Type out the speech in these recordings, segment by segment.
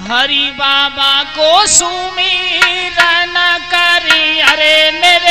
हरि बाबा को सुमिरन करी अरे मेरे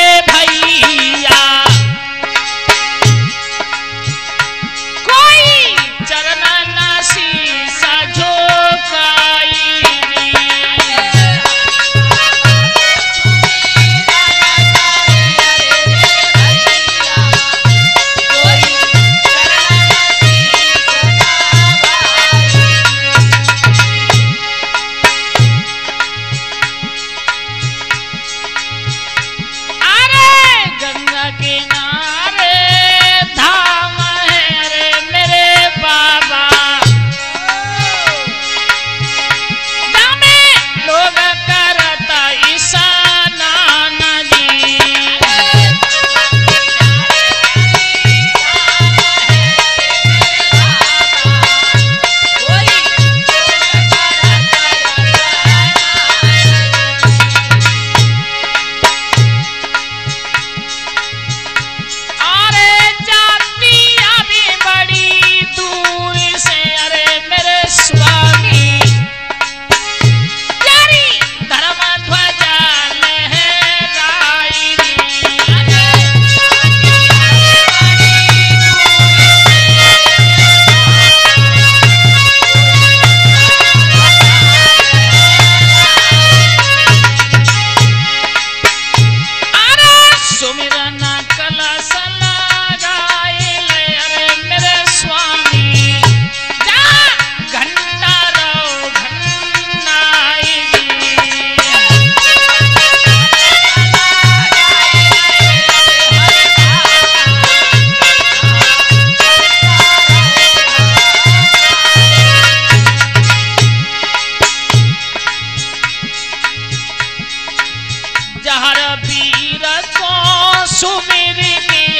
जहर पीर को सुमिर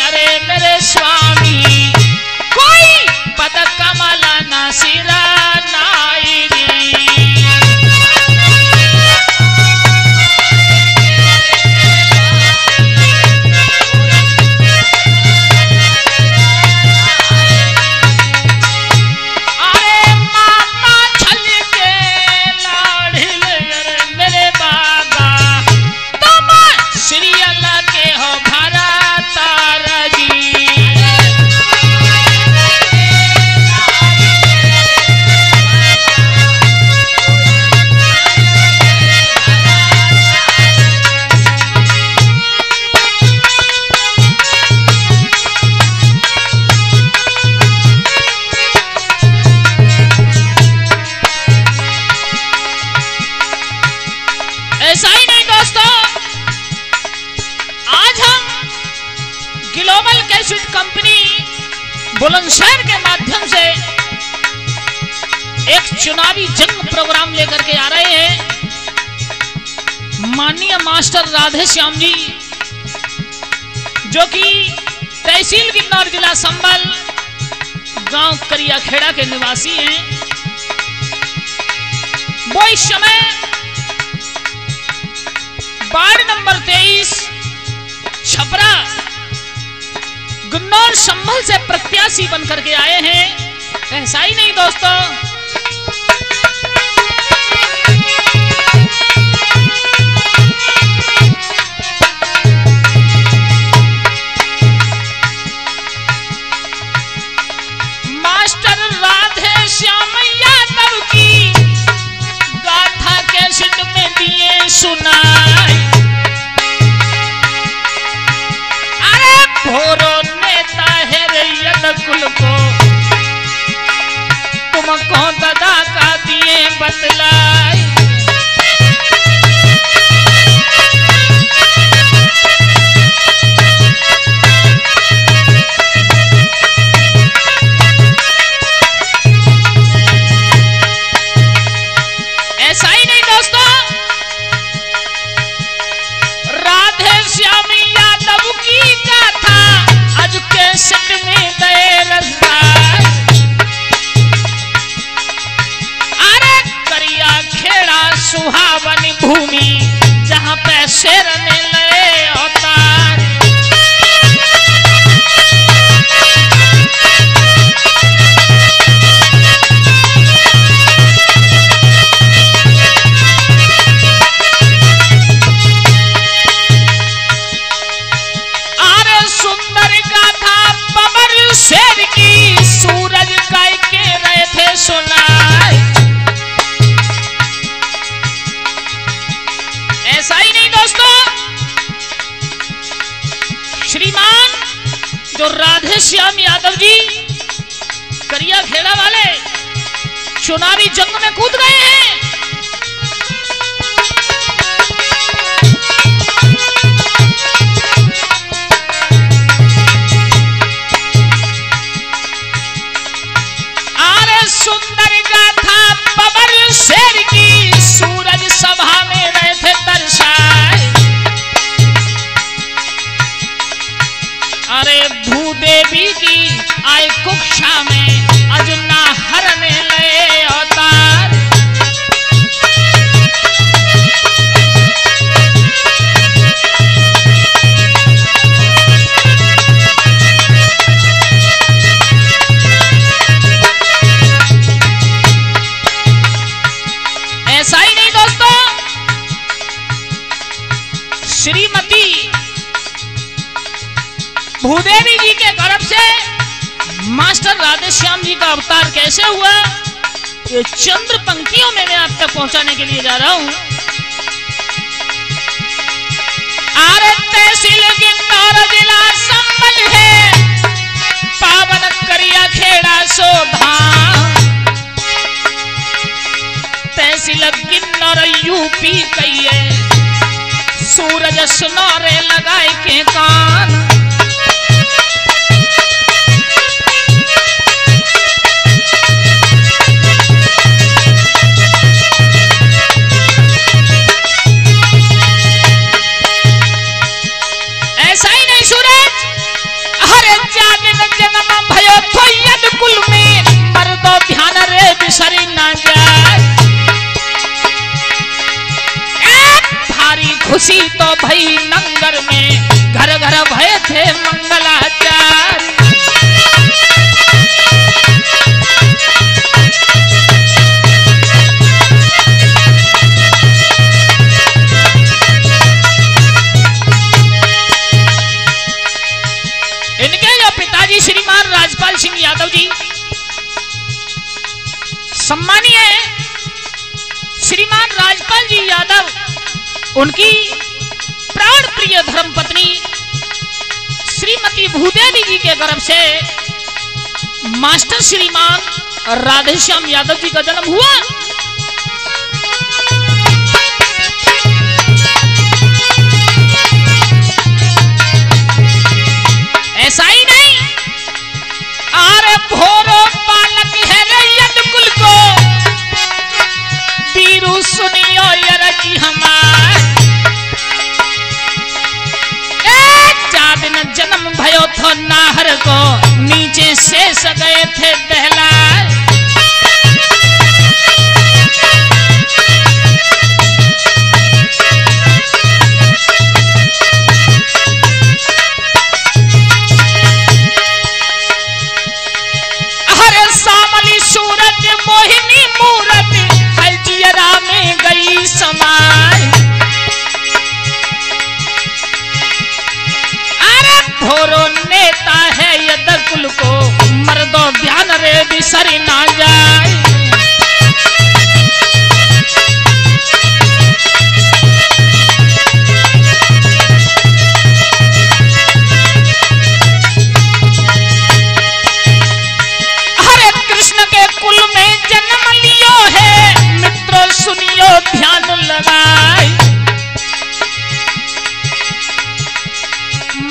अरे मेरे स्वामी कोई पद कमल न सिरा। ग्लोबल कंपनी बुलंदशहर के माध्यम से एक चुनावी जंग प्रोग्राम लेकर के आ रहे हैं। माननीय मास्टर राधे श्याम जी, जो कि तहसील किन्नौर जिला संबल गाँव करियाखेड़ा के निवासी हैं। वो इस समय वार्ड नंबर तेईस, छपरा गुन्नौर संभल से प्रत्याशी बनकर के आए हैं। ऐसा ही नहीं दोस्तों। मास्टर राधे दिए सुनाई। श्याम यादव जी करिया खेड़ा वाले, चुनावी जंग में कूद गए हैं। सुंदर गाथा पवन शेर। आय कुक्षा में अजुना हरने राधेश्याम जी का अवतार कैसे हुआ? ये चंद्र पंक्तियों में मैं आप तक पहुँचाने के लिए जा रहा हूँ। है। पावन करिया खेड़ा सोधाम तहसील गिन्नौर यूपी कहिए सूरज सुनौरे लगाए के कान। ध्यान रे बिसरी भारी खुशी तो भई नंगर में घर घर भय थे मंगलाचार इनके जो पिताजी श्रीमान राजपाल सिंह यादव जी सम्मानीय श्रीमान राजपाल जी यादव, उनकी प्राण प्रिय धर्म पत्नी श्रीमती भूदेवी जी के गर्भ से मास्टर श्रीमान राधेश्याम यादव जी का जन्म हुआ। सुनियो हमार। जन्म भयो थो नाहर को। नीचे से सगे थे दहलाए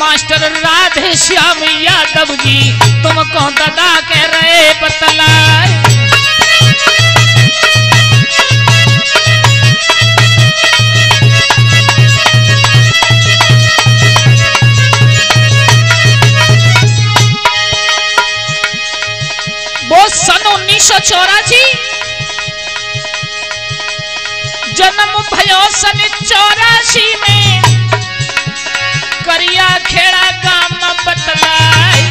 मास्टर राधे श्याम यादव जी, तुम तुमको दादा कह रहे बतलाए वो सन उन्नीस सौ चौरासी। जन्म भयो सन चौरासी में। करिया खेड़ा काम बतलाई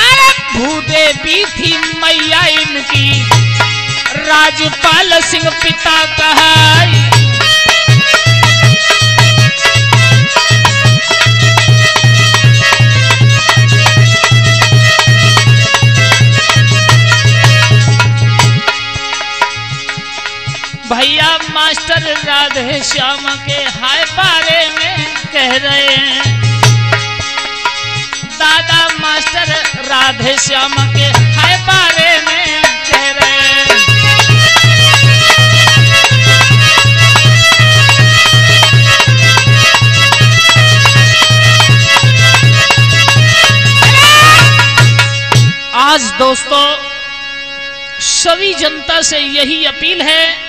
अरे भूदेवी थी मैया इनकी। राजपाल सिंह पिता कहाई भैया मास्टर राधे श्याम के हाय बारे में कह रहे हैं। दादा मास्टर राधे श्याम के हाय बारे में कह रहे हैं। आज दोस्तों, सभी जनता से यही अपील है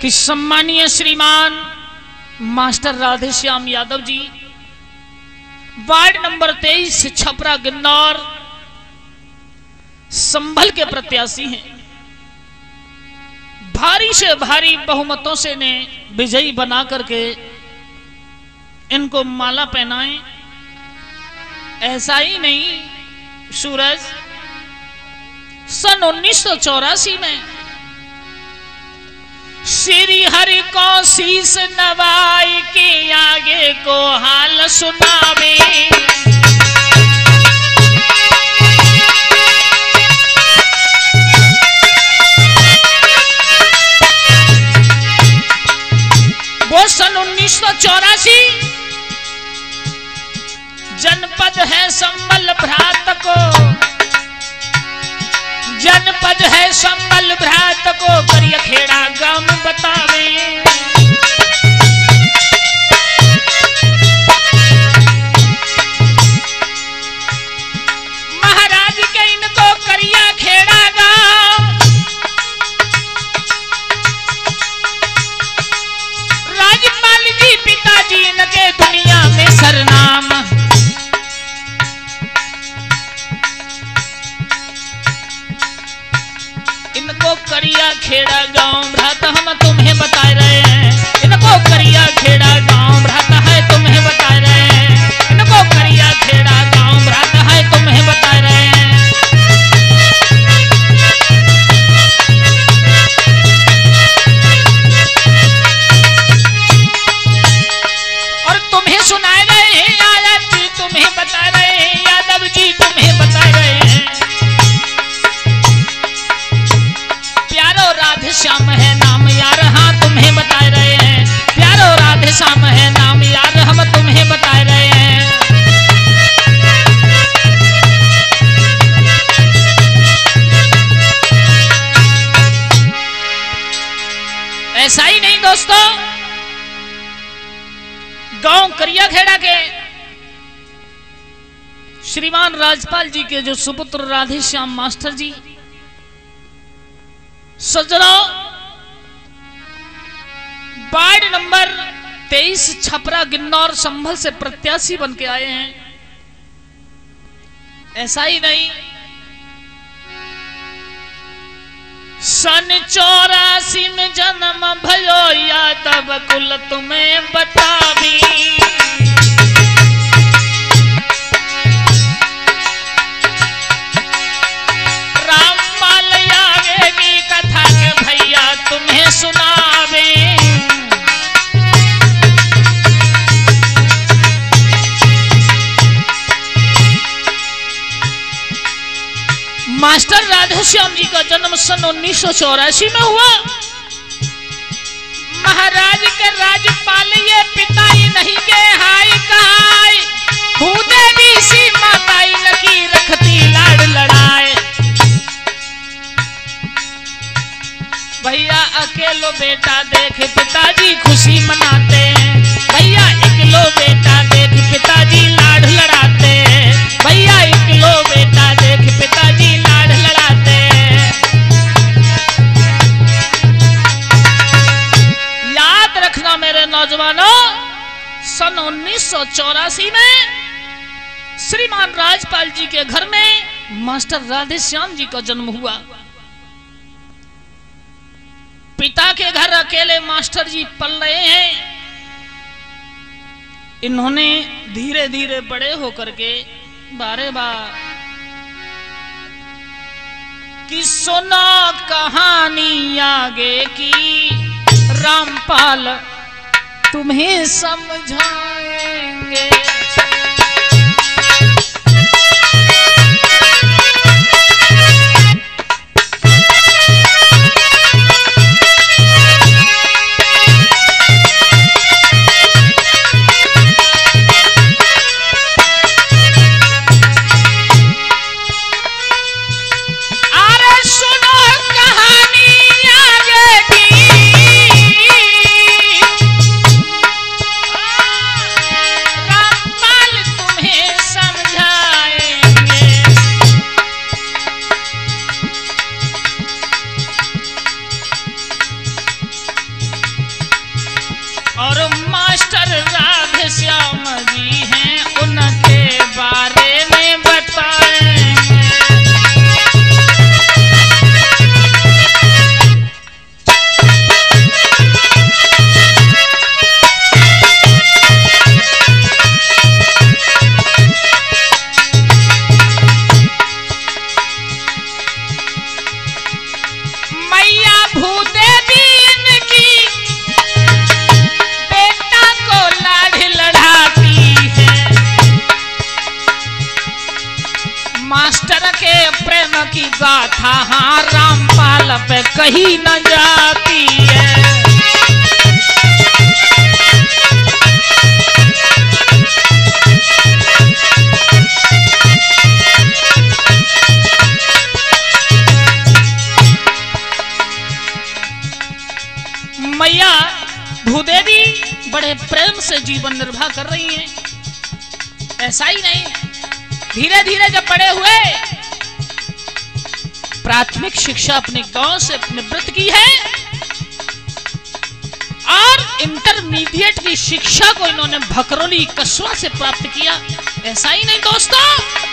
कि सम्मानीय श्रीमान master Radheshyam Yadav ji, ward number तेईस, छपरा गिन्नौर संभल के प्रत्याशी हैं। भारी से भारी बहुमतों से ने विजयी बना करके इनको माला पहनाए। ऐसा ही नहीं, सूरज, सन उन्नीस सौ चौरासी में श्री हरि को शीस नवाई के आगे को हाल सुनावे। वो सन उन्नीस सौ चौरासी। जनपद है संबल भ्रात को जनपद है संबल भ्रात को करिय खेड़ा गम बतावे। खेड़ा गाँव भ्रात हम तुम्हें बता रहे हैं। इनको करिया खेड़ा गाँव जी सुपुत्र राधे श्याम मास्टर जी सजनों वार्ड नंबर तेईस छपरा गिन्नौर संभल से प्रत्याशी बन के आए हैं। ऐसा ही नहीं, सन चौरासी में जन्म भयो या तब कुल तुम्हें बता भी तुम्हें सुनावे। मास्टर राधेश्याम जी का जन्म सन उन्नीस सौ चौरासी में हुआ। महाराज के राजपाल ये पिता ही नहीं के हाय कहाय। भैया अकेलो बेटा, देख पिताजी खुशी मनाते हैं। भैया इकलो बेटा, देख पिताजी लाड़ लड़ाते हैं। भैया इकलो बेटा, देख पिताजी लाड़ लड़ाते हैं। याद रखना मेरे नौजवानों, सन उन्नीस सौ चौरासी में श्रीमान राजपाल जी के घर में मास्टर राधे श्याम जी का जन्म हुआ। पिता के घर अकेले मास्टर जी पल रहे हैं। इन्होंने धीरे धीरे बड़े होकर के बारे बार कि सुना कहानी आगे की। रामपाल, तुम्हें समझाएँगे। से जीवन निर्वाह कर रही हैं। ऐसा ही नहीं। धीरे धीरे जब पड़े हुए, प्राथमिक शिक्षा अपने गाँव से निवृत्त की है और इंटरमीडिएट की शिक्षा को इन्होंने भकरोली कस्बा से प्राप्त किया। ऐसा ही नहीं, दोस्तों।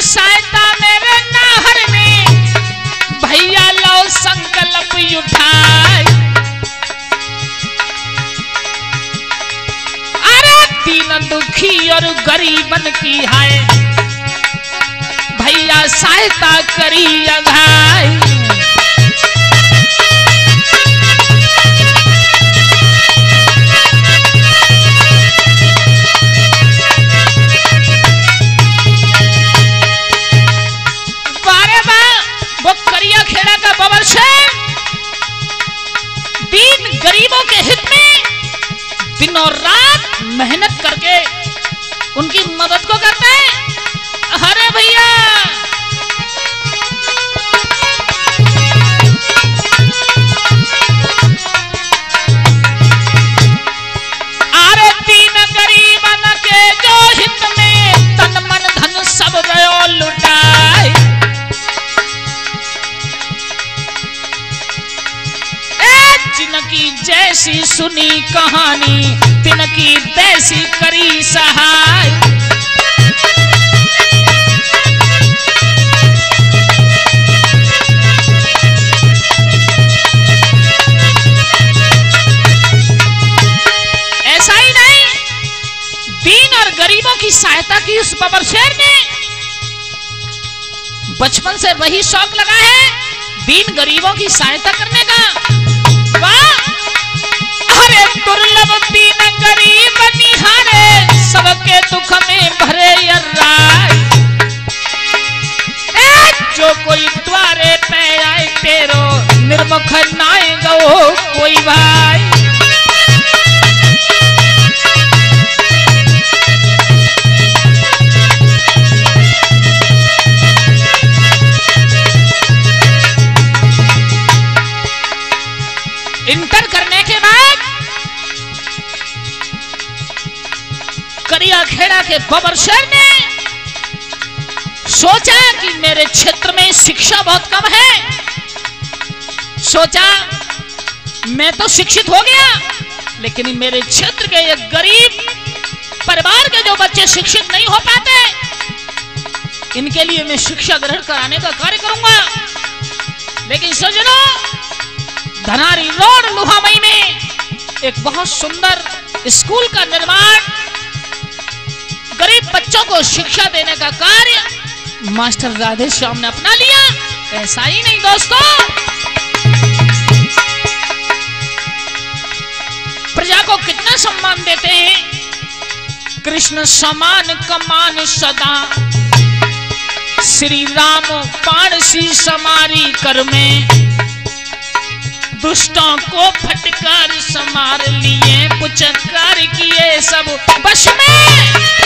सहायता मेरे नाहर में। भैया लो संकल्प उठाए अरे तीन दुखी और गरीबन की है भैया सहायता करी अघाई दिन और रात मेहनत करके उनकी मदद को करते हैं। सुनी कहानी तिनकी तैसी करी सहाय। ऐसा ही नहीं, दीन और गरीबों की सहायता की उस बबर शेर ने बचपन से वही शौक लगा है, दीन गरीबों की सहायता करने का। वाह! दुर्लभ दीन गरीब निहारे, सबके दुख में भरे जो कोई द्वारे पे तेरो, निर्मुख नाय गो कोई भाई। इंटर करिया खेड़ा के बबर शहर ने सोचा कि मेरे क्षेत्र में शिक्षा बहुत कम है। सोचा, मैं तो शिक्षित हो गया, लेकिन मेरे क्षेत्र के एक गरीब परिवार के जो बच्चे शिक्षित नहीं हो पाते, इनके लिए मैं शिक्षा ग्रहण कराने का कार्य करूँगा। लेकिन सजनों धनारी रोड लुहामई में एक बहुत सुंदर स्कूल का निर्माण गरीब बच्चों को शिक्षा देने का कार्य मास्टर राधे श्याम ने अपना लिया। ऐसा ही नहीं दोस्तों। प्रजा को कितना सम्मान देते हैं। कृष्ण समान कमान सदा। श्री राम पारसी समारी कर में। दुष्टों को फटकार समार लिए पुचकार किए सब बश में।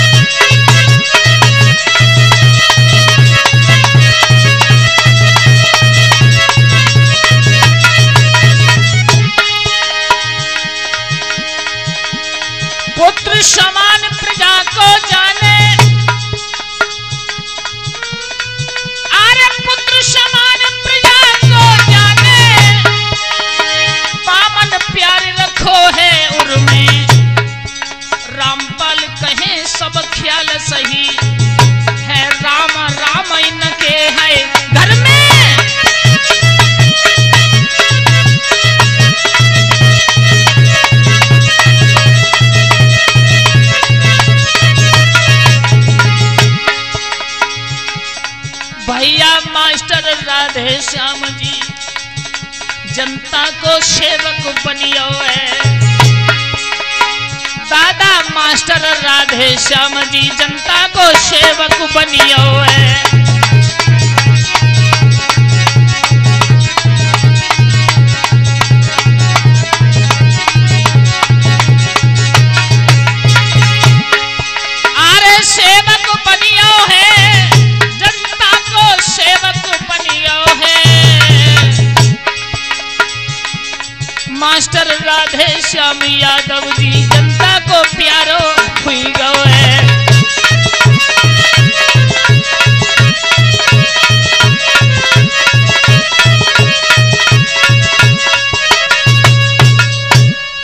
यादव जी, जनता को प्यारो हुई गो है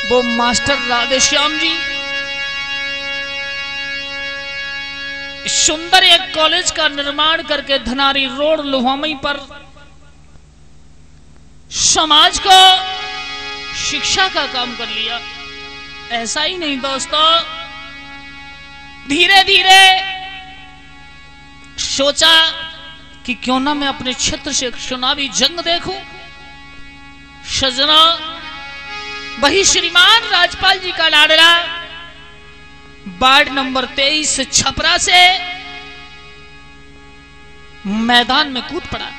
वो मास्टर राधेश्याम जी, सुंदर एक कॉलेज का निर्माण करके धनारी रोड लोहामई पर समाज को शिक्षा का काम कर लिया। ऐसा ही नहीं दोस्तों। धीरे धीरे सोचा कि क्यों ना मैं अपने क्षेत्र से चुनावी जंग देखूँ। सजना, वही श्रीमान राजपाल जी का लाडला वार्ड नंबर तेईस छपरा से मैदान में कूद पड़ा।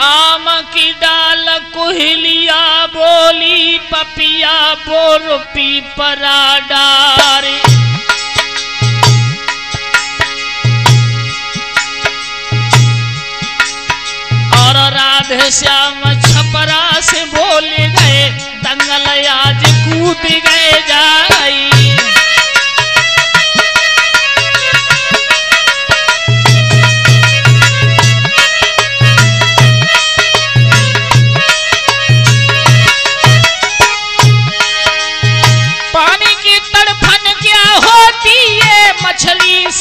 आम की डाल कुहलिया बोली, पपिया बोर पीपरा डारे और राधे श्याम छपरा से बोल गए, दंगल आज कूद गए जाई।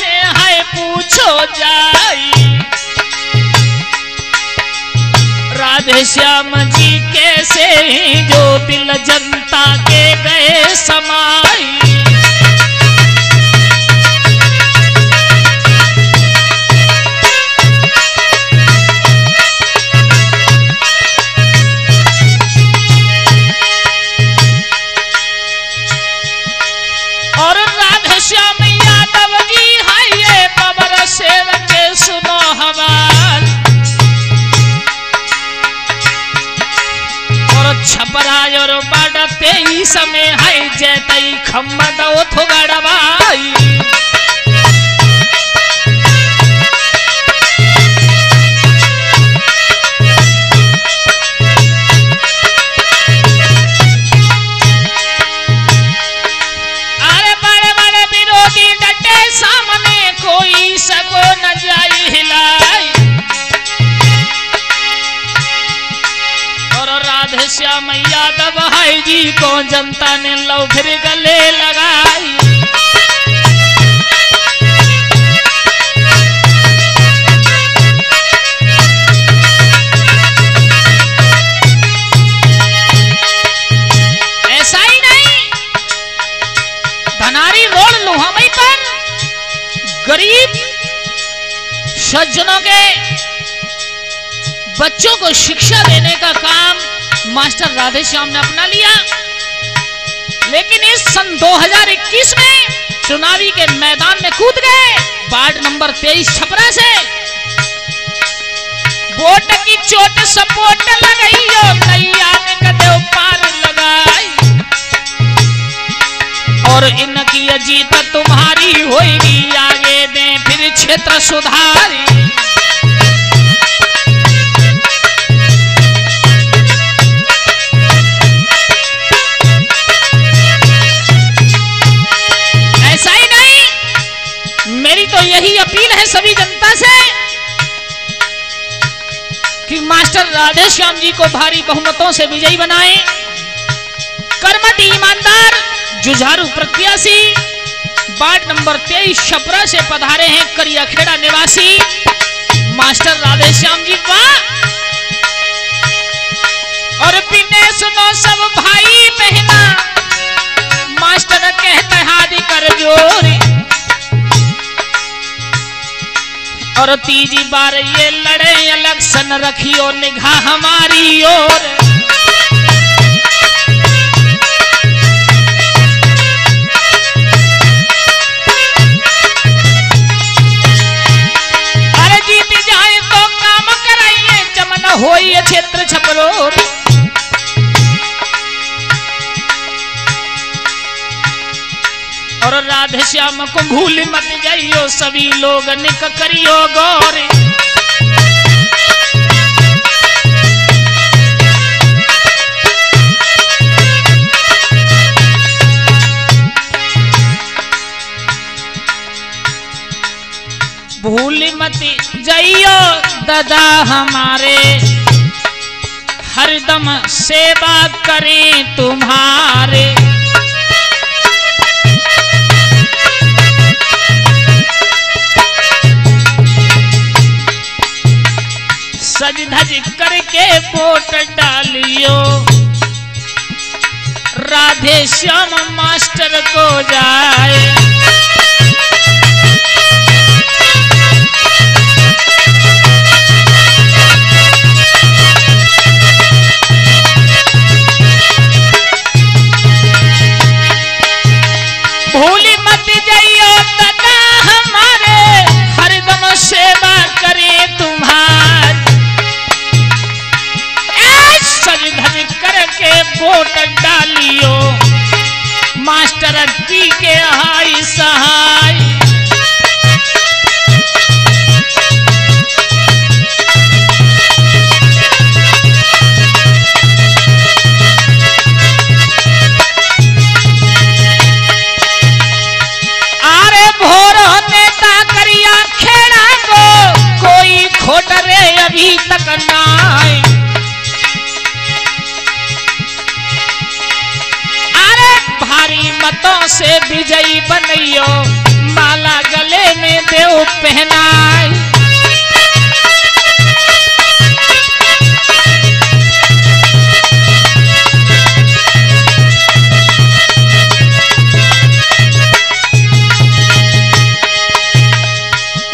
से है पूछो जाई। राधे श्याम जी कैसे जो दिल जनता के गए समाई? श्याम ने अपना लिया। लेकिन इस सन 2021 में चुनावी के मैदान में कूद गए वार्ड नंबर 23 छपरा से। वोट की चोट सपोर्ट लगाई और नैया ने कदे पार लगाई। और इनकी अजीत तुम्हारी होगी आगे दे फिर क्षेत्र सुधारी। तो यही अपील है सभी जनता से कि मास्टर राधे श्याम जी को भारी बहुमतों से विजयी बनाएँ। कर्मठ ईमानदार, जुझारू प्रत्याशी, वार्ड नंबर तेईस छपरा से पधारे हैं करियाखेड़ा निवासी मास्टर राधे श्याम जी वाह और बिने सुनो सब भाई बहना, मास्टर कहते हादी कर जोरी। और तीजी बार ये लड़े इलेक्शन रखियो, निगाह हमारी ओर। अरे जीत जाए तो काम कराइए चमन होइए क्षेत्र छपरोर राधे श्याम को भूल मत जाइयो, सभी लोग निक करियो गौर। भूल मत जाइयो दादा हमारे, हरदम सेवा करें तुम्हारे। करके वोट डालियो। राधे श्याम मास्टर को जाए। वोट डालियो। मास्टर की के हाय सहाय अभी तक नाय मतों से विजयी बनइयो। माला गले में देव पहनाए।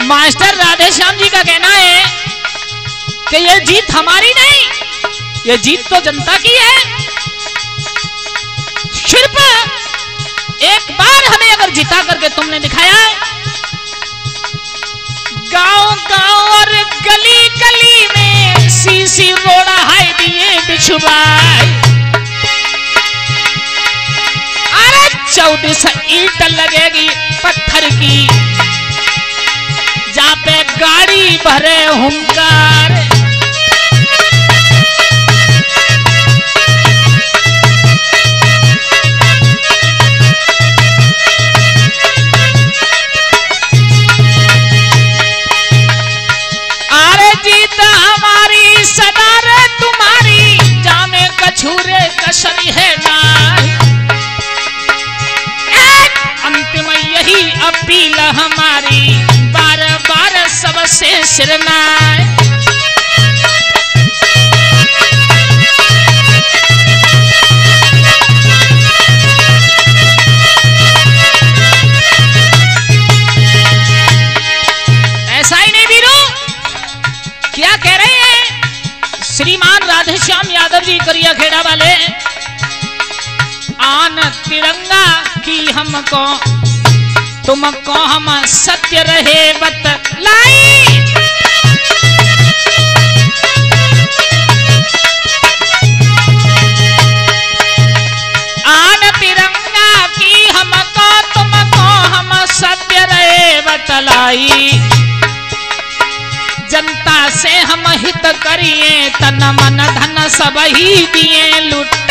मास्टर राधेश्याम जी का कहना है कि ये जीत हमारी नहीं, ये जीत तो जनता की है। जिता करके तुमने दिखाया है। गाँव गाँव और गली गली में सीसी रोड़ा हाय दिए बिछुबाई अरे चौबीस ईट लगेगी पत्थर की जा पे गाड़ी भरे हुंकार। कसरी है अंतिम यही अपील हमारी बार बार सबसे सिरनाए तुमको हम सत्य रहे बतलाई आन तिरंगा की हमको, तुमको हम सत्य रहे जनता से हम हित करिए, तन मन धन सब ही दिए लुटाई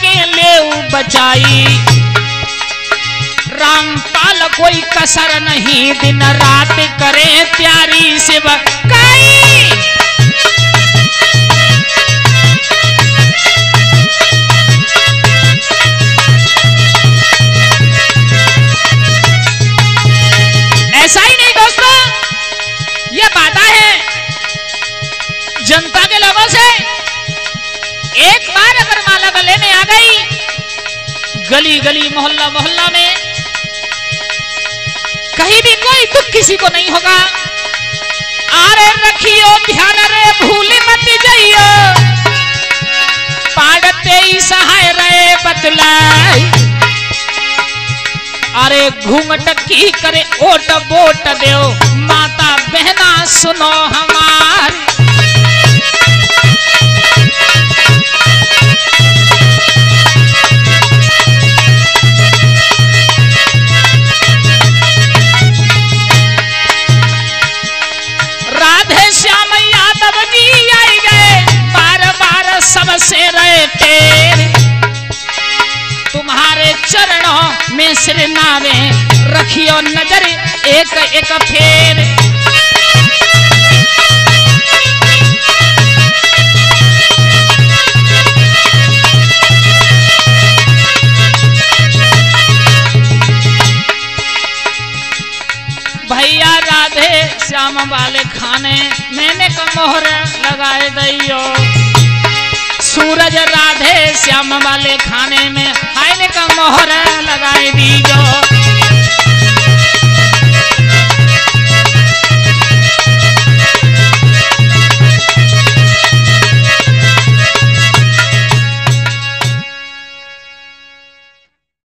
के ले बचाई रामपाल कोई कसर नहीं, दिन रात करे प्यारी सेवकाई जनता के लोगों से। एक बार अगर गली गली, मोहल्ला मोहल्ला में। कहीं भी कोई दुख किसी को नहीं होगा। आरे रखियो, ध्यान रे, भूल मत जाइयो। पाड़ते ही सहाय रे, बतलाई। अरे घूंघट की करे, ओट बोट देओ। माता बहना सुनो हमारी। एक फेर भैया राधे, श्याम वाले खाने मैंने का मोहर लगाए दैयो। सूरज राधे, श्याम वाले खाने में हाय का मोहर लगाए दीजो।